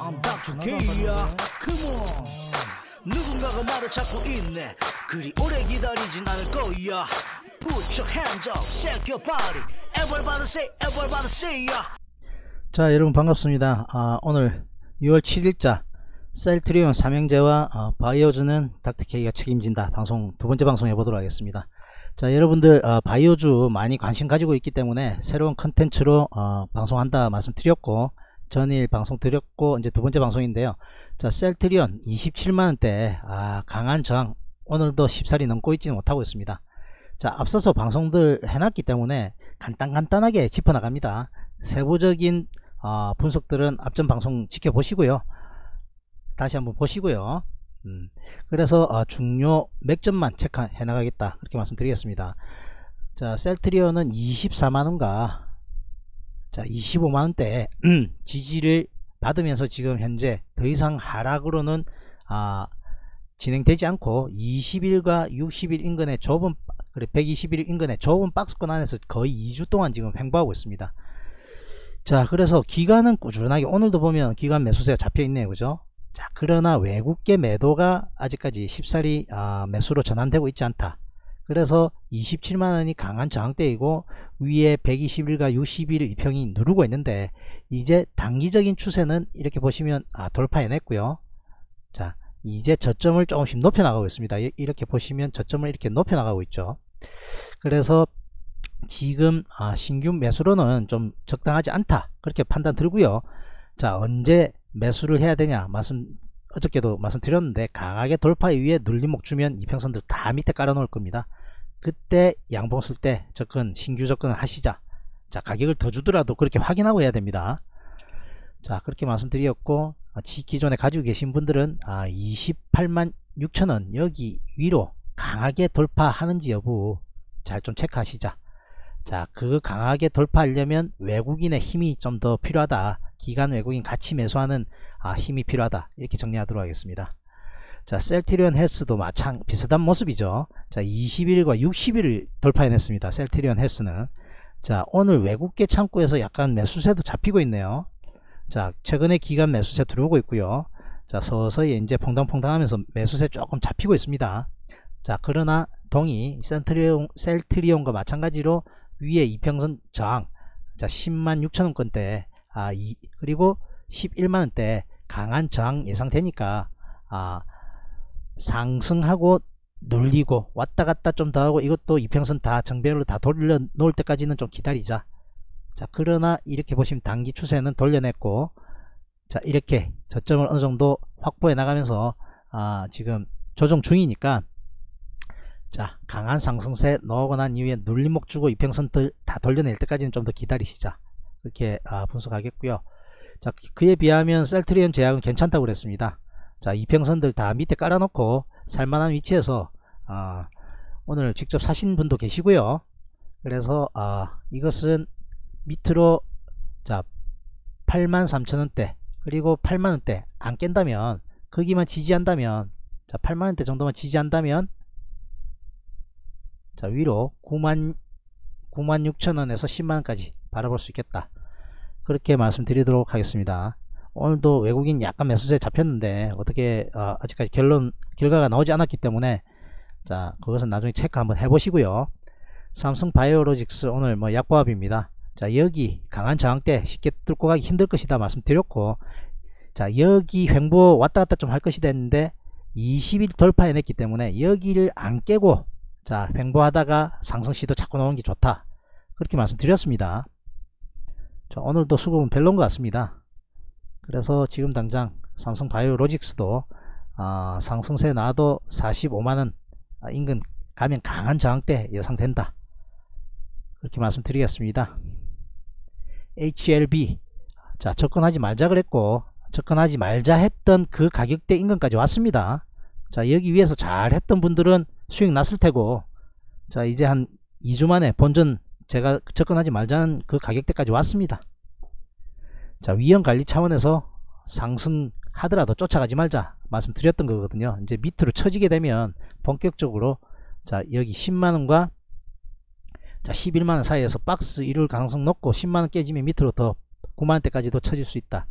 I'm Dr. K야. Come on. 누군가가 나를 찾고 있네. 그리 오래 기다리진 않을 거야. Put your hands up, shake your body. Everybody say, everybody say ya. 자 여러분 반갑습니다. 아, 오늘 6월 7일자 셀트리온 삼형제와 어, 바이오주는 닥터케이가 책임진다. 방송 두 번째 방송 해보도록 하겠습니다. 자 여러분들 어, 바이오주 많이 관심 가지고 있기 때문에 새로운 컨텐츠로 어, 방송한다 말씀드렸고 전일 방송 드렸고 이제 두 번째 방송인데요. 자 셀트리온 27만 원대 아, 강한 저항. 오늘도 10살이 넘고 있지는 못하고 있습니다. 자 앞서서 방송들 해놨기 때문에 간단간단하게 짚어 나갑니다. 세부적인 어, 분석들은 앞전 방송 지켜보시고요. 다시 한번 보시고요. 음, 그래서 어, 중요 맥점만 체크해 나가겠다. 그렇게 말씀드리겠습니다. 자 셀트리온은 24만원과 자 25만원대 음, 지지를 받으면서 지금 현재 더 이상 하락으로는 아, 진행되지 않고 20일과 60일 인근의 좁은 그래 120일 인근의 좁은 박스권 안에서 거의 2주 동안 지금 횡보하고 있습니다. 자 그래서 기간은 꾸준하게 오늘도 보면 기간 매수세가 잡혀 있네요. 그죠? 자 그러나 외국계 매도가 아직까지 쉽사리 아, 매수로 전환되고 있지 않다 그래서 27만원이 강한 저항대이고 위에 120일과 60일 이평이 누르고 있는데 이제 단기적인 추세는 이렇게 보시면 아, 돌파해냈고요. 자 이제 저점을 조금씩 높여 나가고 있습니다. 이렇게 보시면 저점을 이렇게 높여 나가고 있죠. 그래서 지금 아, 신규 매수로는 좀 적당하지 않다. 그렇게 판단 들고요. 자 언제 매수를 해야 되냐 말씀 어저께도 말씀드렸는데 강하게 돌파 이후에 눌림목 주면 이평선들 다 밑에 깔아 놓을 겁니다. 그때 양봉 쓸 때 접근 신규 접근을 하시자. 자 가격을 더 주더라도 그렇게 확인하고 해야 됩니다. 자 그렇게 말씀드렸고 아, 기존에 가지고 계신 분들은 아, 28만 6천원 여기 위로 강하게 돌파하는지 여부 잘 좀 체크하시자. 자, 그 강하게 돌파하려면 외국인의 힘이 좀 더 필요하다. 기간 외국인 같이 매수하는 아, 힘이 필요하다. 이렇게 정리하도록 하겠습니다. 자, 셀트리온 헬스도 마찬 비슷한 모습이죠. 자, 20일과 60일을 돌파해냈습니다. 셀트리온 헬스는. 자, 오늘 외국계 창구에서 약간 매수세도 잡히고 있네요. 자, 최근에 기간 매수세 들어오고 있고요. 자, 서서히 이제 퐁당퐁당 하면서 매수세 조금 잡히고 있습니다. 자, 그러나 동이 셀트리온, 셀트리온과 마찬가지로 위에 이평선 저항 자 10만 6천원권대 아, 이, 그리고 11만원대 강한 저항 예상되니까 아, 상승하고 눌리고 왔다갔다 좀 더 하고 이것도 이평선 다 정배로 다 돌려 놓을 때까지는 좀 기다리자. 자 그러나 이렇게 보시면 단기 추세는 돌려냈고 자 이렇게 저점을 어느정도 확보해 나가면서 아, 지금 조정 중이니까 자 강한 상승세 넣어고 난 이후에 눌림목 주고 이평선들 다 돌려낼 때까지는 좀 더 기다리시자 그렇게 아, 분석하겠고요. 자 그에 비하면 셀트리온 제약은 괜찮다고 그랬습니다. 자 이평선들 다 밑에 깔아놓고 살만한 위치에서 아, 오늘 직접 사신 분도 계시고요. 그래서 아, 이것은 밑으로 자 83,000원대 그리고 8만원대 안 깬다면 거기만 지지한다면 자 8만원대 정도만 지지한다면 자 위로 9만 9만 6천원에서 10만원까지 바라볼 수 있겠다 그렇게 말씀드리도록 하겠습니다. 오늘도 외국인 약간 매수세 잡혔는데 어떻게 어, 아직까지 결론 결과가 나오지 않았기 때문에 자 그것은 나중에 체크 한번 해보시고요. 삼성 바이오로직스 오늘 뭐 약보합입니다. 자 여기 강한 저항대 쉽게 뚫고 가기 힘들 것이다 말씀드렸고 자 여기 횡보 왔다갔다 좀 할 것이 됐는데 20일 돌파해냈기 때문에 여기를 안 깨고 자 횡보하다가 상승시도 자꾸 나오는 게 좋다. 그렇게 말씀드렸습니다 자, 오늘도 수급은 별로인 것 같습니다. 그래서 지금 당장 삼성 바이오로직스도 어, 상승세 나도 45만원 인근 가면 강한 저항대 예상된다. 그렇게 말씀드리겠습니다. HLB 자 접근하지 말자 그랬고 접근하지 말자 했던 그 가격대 인근까지 왔습니다. 자 여기 위에서 잘 했던 분들은 수익 났을 테고 자 이제 한 2주 만에 본전 제가 접근하지 말자는 그 가격대까지 왔습니다. 자 위험관리 차원에서 상승하더라도 쫓아가지 말자 말씀드렸던 거거든요. 이제 밑으로 쳐지게 되면 본격적으로 자 여기 10만원과 자 11만원 사이에서 박스 이룰 가능성 높고 10만원 깨지면 밑으로 더 9만원대까지도 쳐질 수 있다.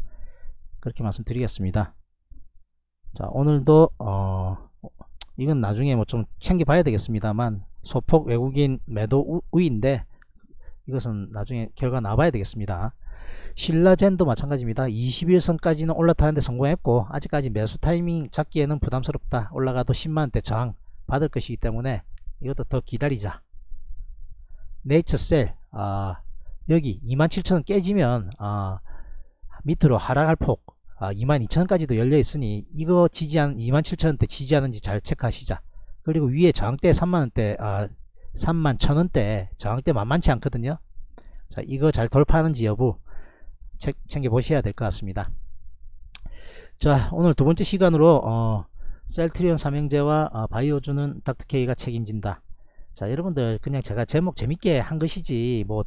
그렇게 말씀드리겠습니다. 자 오늘도 어 이건 나중에 뭐 좀 챙겨봐야 되겠습니다만 소폭 외국인 매도 우, 위인데 이것은 나중에 결과 나봐야 되겠습니다. 신라젠도 마찬가지입니다. 21선까지는 올라타는데 성공했고 아직까지 매수 타이밍 잡기에는 부담스럽다. 올라가도 10만원대 저항 받을 것이기 때문에 이것도 더 기다리자. 네이처셀 아, 여기 27,000원 깨지면 아, 밑으로 하락할 폭 아, 22,000원까지도 열려 있으니 이거 지지한 27,000원대 지지하는지 잘 체크하시자. 그리고 위에 저항대 3만원대 아, 3만 1,000원대 저항대 만만치 않거든요. 자, 이거 잘 돌파하는지 여부 책, 챙겨 보셔야 될 것 같습니다. 자, 오늘 두 번째 시간으로 어, 셀트리온 삼형제와 어, 바이오주는 닥터케이가 책임진다. 자, 여러분들 그냥 제가 제목 재밌게 한 것이지 뭐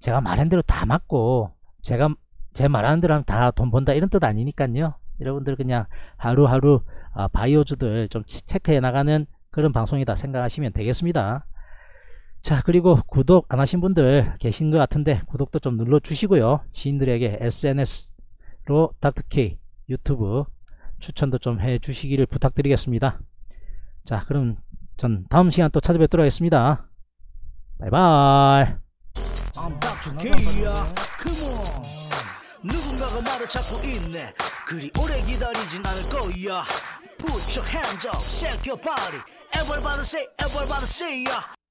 제가 말한 대로 다 맞고 제가 제 말하는 대로 하면 다 돈 번다 이런 뜻 아니니까요. 여러분들 그냥 하루하루 아, 바이오주들 좀 치- 체크해 나가는 그런 방송이다 생각하시면 되겠습니다. 자 그리고 구독 안 하신 분들 계신 것 같은데 구독도 좀 눌러 주시고요. 지인들에게 SNS로 닥터케이 유튜브 추천도 좀 해 주시기를 부탁드리겠습니다. 자 그럼 전 다음 시간 또 찾아뵙도록 하겠습니다. 바이바이. 누군가가 나를 찾고 있네. 그리 오래 기다리진 않을 거야. Put your hands up, shake your body. Everybody say, everybody say ya